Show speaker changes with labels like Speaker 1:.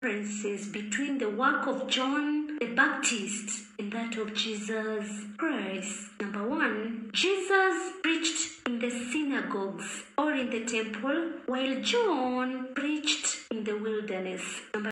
Speaker 1: differences between the work of John the Baptist and that of Jesus Christ. Number one, Jesus preached in the synagogues or in the temple, while John preached in the wilderness. Number